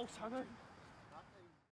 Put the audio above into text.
house, Hannah.